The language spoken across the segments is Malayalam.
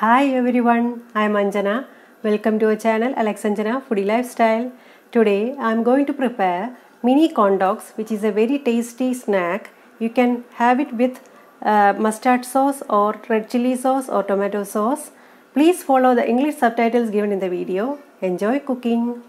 Hi everyone, I am Anjana. Welcome to our channel Alex Anjana Foodie Lifestyle. Today I am going to prepare mini corn dogs which is a very tasty snack. You can have it with uh, mustard sauce or red chili sauce or tomato sauce. Please follow the English subtitles given in the video. Enjoy cooking.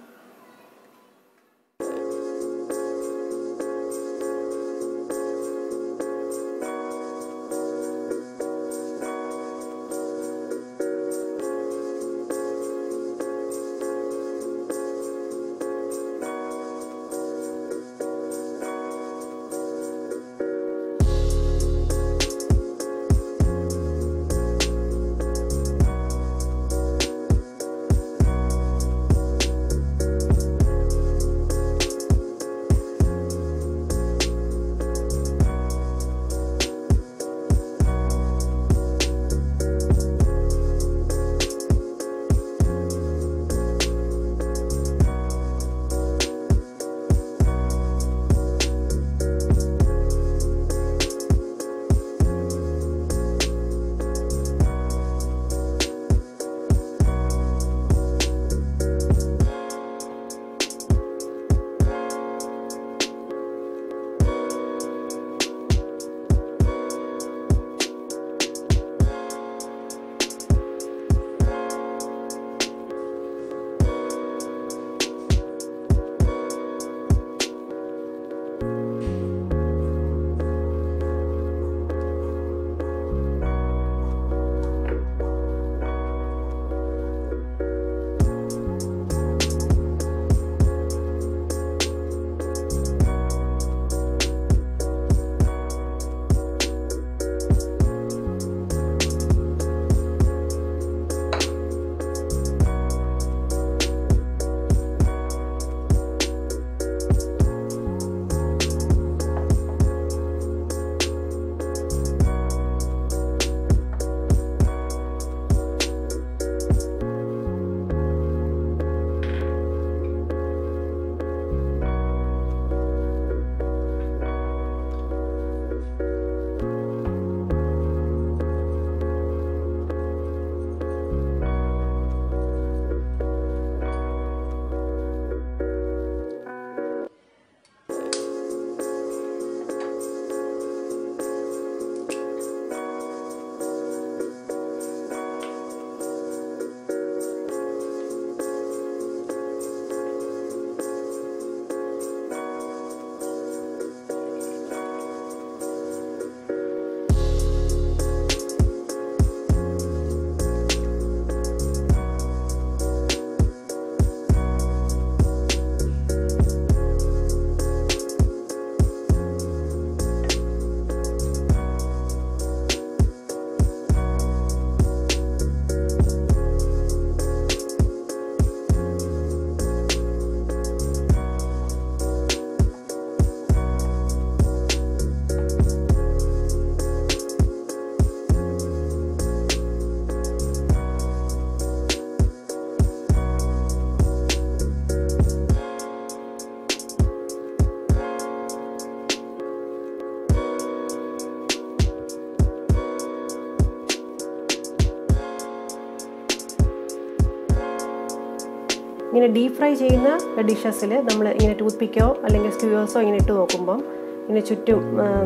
ഇങ്ങനെ ഡീപ് ഫ്രൈ ചെയ്യുന്ന ഡിഷസിൽ നമ്മൾ ഇങ്ങനെ ടൂത്ത് പിക്കോ അല്ലെങ്കിൽ സ്ക്യൂവേഴ്സോ ഇങ്ങനെ ഇട്ട് നോക്കുമ്പം ഇങ്ങനെ ചുറ്റും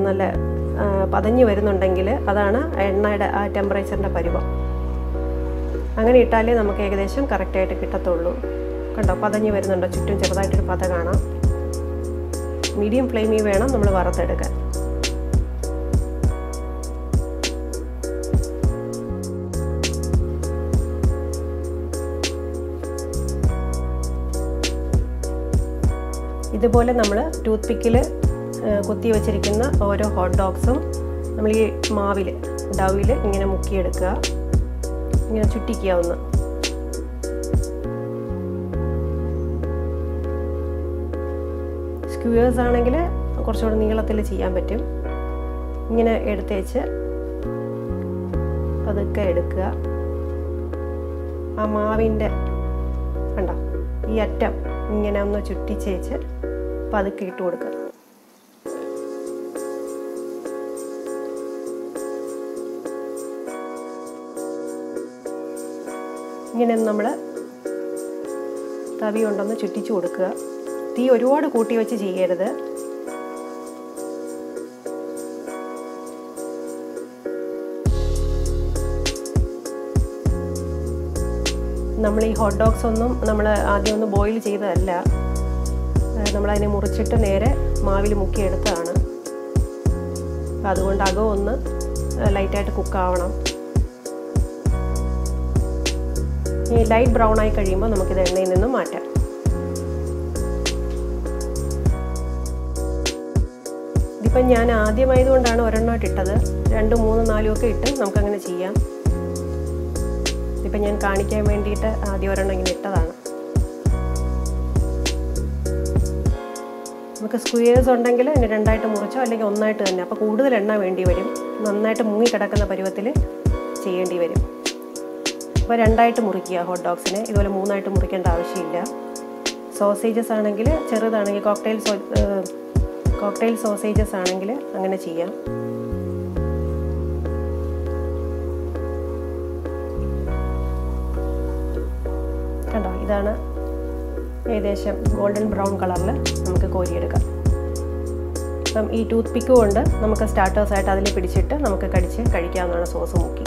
നല്ല പതഞ്ഞു വരുന്നുണ്ടെങ്കിൽ അതാണ് എണ്ണയുടെ ആ ടെമ്പറേച്ചറിന്റെ പരുവം. അങ്ങനെ ഇട്ടാലേ നമുക്ക് ഏകദേശം കറക്റ്റായിട്ട് കിട്ടത്തുള്ളൂ. കണ്ടോ? പതഞ്ഞു വരുന്നുണ്ടോ? ചുറ്റും ചെറുതായിട്ടൊരു പത കാണാം. മീഡിയം ഫ്ലെയിമിൽ വേണം നമ്മൾ വറുത്തെടുക്കാൻ. ഇതുപോലെ നമ്മൾ ടൂത്ത് പിക്കിൽ കുത്തി വച്ചിരിക്കുന്ന ഓരോ ഹോട്ട് ഡോഗ്സും നമ്മൾ ഈ മാവിൽ ഡവിൽ ഇങ്ങനെ മുക്കിയെടുക്കുക. ഇങ്ങനെ ചുറ്റിക്കുക ഒന്ന്. സ്ക്യൂവേഴ്സ് ആണെങ്കിൽ കുറച്ചുകൂടെ നീളത്തിൽ ചെയ്യാൻ പറ്റും. ഇങ്ങനെ എടുത്തേച്ച് പതുക്കെ എടുക്കുക. ആ മാവിന്റെ കണ്ടോ? ഈ അറ്റം ഇങ്ങനെ ഒന്ന് ചുറ്റി ചുറ്റിച്ചേച്ച് പതുക്കെ ഇട്ട് കൊടുക്കുക. ഇങ്ങനെ നമ്മൾ തവി കൊണ്ടൊന്ന് ചുറ്റിച്ചു കൊടുക്കുക. തീ ഒരുപാട് കൂട്ടി വെച്ച് ചെയ്യരുത്. നമ്മൾ ഈ ഹോട്ട് ഡോഗ്സ് ഒന്നും നമ്മൾ ആദ്യം ഒന്ന് ബോയിൽ ചെയ്തതല്ല. നമ്മളതിനെ മുറിച്ചിട്ട് നേരെ മാവിൽ മുക്കിയെടുത്തതാണ്. അതുകൊണ്ട് അകം ഒന്ന് ലൈറ്റായിട്ട് കുക്കാവണം ഈ ലൈറ്റ് ബ്രൗൺ ആയി കഴിയുമ്പോൾ നമുക്കിത് എണ്ണയിൽ നിന്ന് മാറ്റാം. ഇതിപ്പം ഞാൻ ആദ്യമായതുകൊണ്ടാണ് ഒരെണ്ണമായിട്ട് ഇട്ടത്. രണ്ട് മൂന്ന് നാലും ഒക്കെ ഇട്ട് നമുക്കങ്ങനെ ചെയ്യാം. ഇപ്പം ഞാൻ കാണിക്കാൻ വേണ്ടിയിട്ട് ആദ്യം ഒരെണ്ണം ഇങ്ങനെ ഇട്ടതാണ്. നമുക്ക് സ്ക്വയേഴ്സ് ഉണ്ടെങ്കിൽ അതിനെ രണ്ടായിട്ട് മുറിച്ചോ അല്ലെങ്കിൽ ഒന്നായിട്ട് തന്നെ. അപ്പോൾ കൂടുതൽ എണ്ണ വേണ്ടി വരും. നന്നായിട്ട് മുങ്ങി കിടക്കുന്ന പരുവത്തിൽ ചെയ്യേണ്ടി വരും. അപ്പോൾ രണ്ടായിട്ട് മുറിക്കുക ഹോട്ട് ഡോഗ്സിനെ ഇതുപോലെ മൂന്നായിട്ട് മുറിക്കേണ്ട ആവശ്യമില്ല. സോസേജസ് ആണെങ്കിൽ ചെറുതാണെങ്കിൽ കോക്ടെയിൽ കോക്ടെയിൽ സോസേജസ് ആണെങ്കിൽ അങ്ങനെ ചെയ്യാം. ഇതാണ് ഏകദേശം ഗോൾഡൻ ബ്രൗൺ കളറിൽ നമുക്ക് കോരിയെടുക്കാം. അപ്പം ഈ ടൂത്ത് പിക്ക് കൊണ്ട് നമുക്ക് സ്റ്റാർട്ടേഴ്സായിട്ട് അതിൽ പിടിച്ചിട്ട് നമുക്ക് കടിച്ച് കഴിക്കാവുന്നതാണ് സോസ് മുക്കി.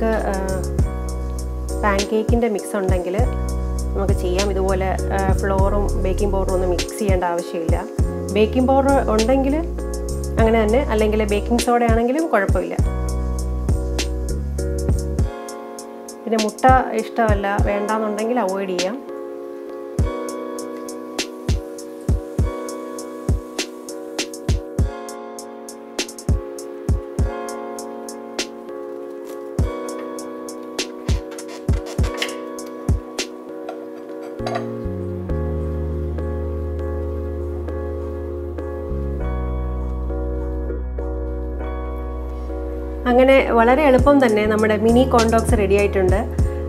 നമുക്ക് പാൻ കേക്കിന്റെ മിക്സ് ഉണ്ടെങ്കിൽ നമുക്ക് ചെയ്യാം. ഇതുപോലെ ഫ്ലോറും ബേക്കിംഗ് പൗഡറും ഒന്നും മിക്സ് ചെയ്യേണ്ട ആവശ്യമില്ല. ബേക്കിംഗ് പൗഡർ ഉണ്ടെങ്കിൽ അങ്ങനെ തന്നെ അല്ലെങ്കിൽ ബേക്കിംഗ് സോഡ ആണെങ്കിലും കുഴപ്പമില്ല. പിന്നെ മുട്ട ഇഷ്ടമല്ല വേണ്ടാന്നുണ്ടെങ്കിൽ അവോയ്ഡ് ചെയ്യാം. അങ്ങനെ വളരെ എളുപ്പം തന്നെ നമ്മുടെ മിനി കോണ്ടോക്സ് റെഡി ആയിട്ടുണ്ട്.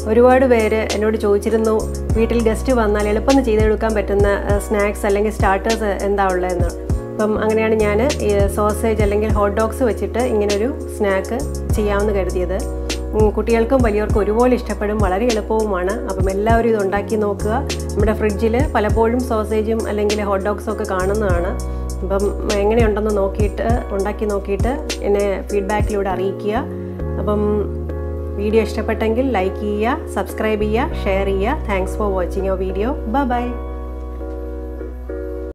ഒരുപാട് പേര് എന്നോട് ചോദിച്ചിരുന്നു വീട്ടിൽ ഗസ്റ്റ് വന്നാൽ എളുപ്പം ചെയ്തെടുക്കാൻ പറ്റുന്ന സ്നാക്സ് അല്ലെങ്കിൽ സ്റ്റാർട്ടേഴ്സ് എന്താ ഉള്ളതെന്ന്? അപ്പം അങ്ങനെയാണ് ഞാൻ സോസേജ് അല്ലെങ്കിൽ ഹോട്ട് ഡോഗ്സ് വെച്ചിട്ട് ഇങ്ങനൊരു സ്നാക്ക് ചെയ്യാമെന്ന് കരുതിയത്. കുട്ടികൾക്കും വലിയവർക്കും ഒരുപോലെ ഇഷ്ടപ്പെടും വളരെ എളുപ്പവുമാണ്. അപ്പം എല്ലാവരും ഇത് ഉണ്ടാക്കി നോക്കുക. നമ്മുടെ ഫ്രിഡ്ജിൽ പലപ്പോഴും സോസേജും അല്ലെങ്കിൽ ഹോട്ട് ഡോഗ്സും ഒക്കെ കാണുന്നതാണ്. അപ്പം എങ്ങനെയുണ്ടെന്ന് നോക്കിയിട്ട് ഉണ്ടാക്കി നോക്കിയിട്ട് എന്നെ ഫീഡ്ബാക്കിലൂടെ അറിയിക്കുക. അപ്പം വീഡിയോ ഇഷ്ടപ്പെട്ടെങ്കിൽ ലൈക്ക് ചെയ്യുക സബ്സ്ക്രൈബ് ചെയ്യുക ഷെയർ ചെയ്യുക. Thanks for watching your video bye bye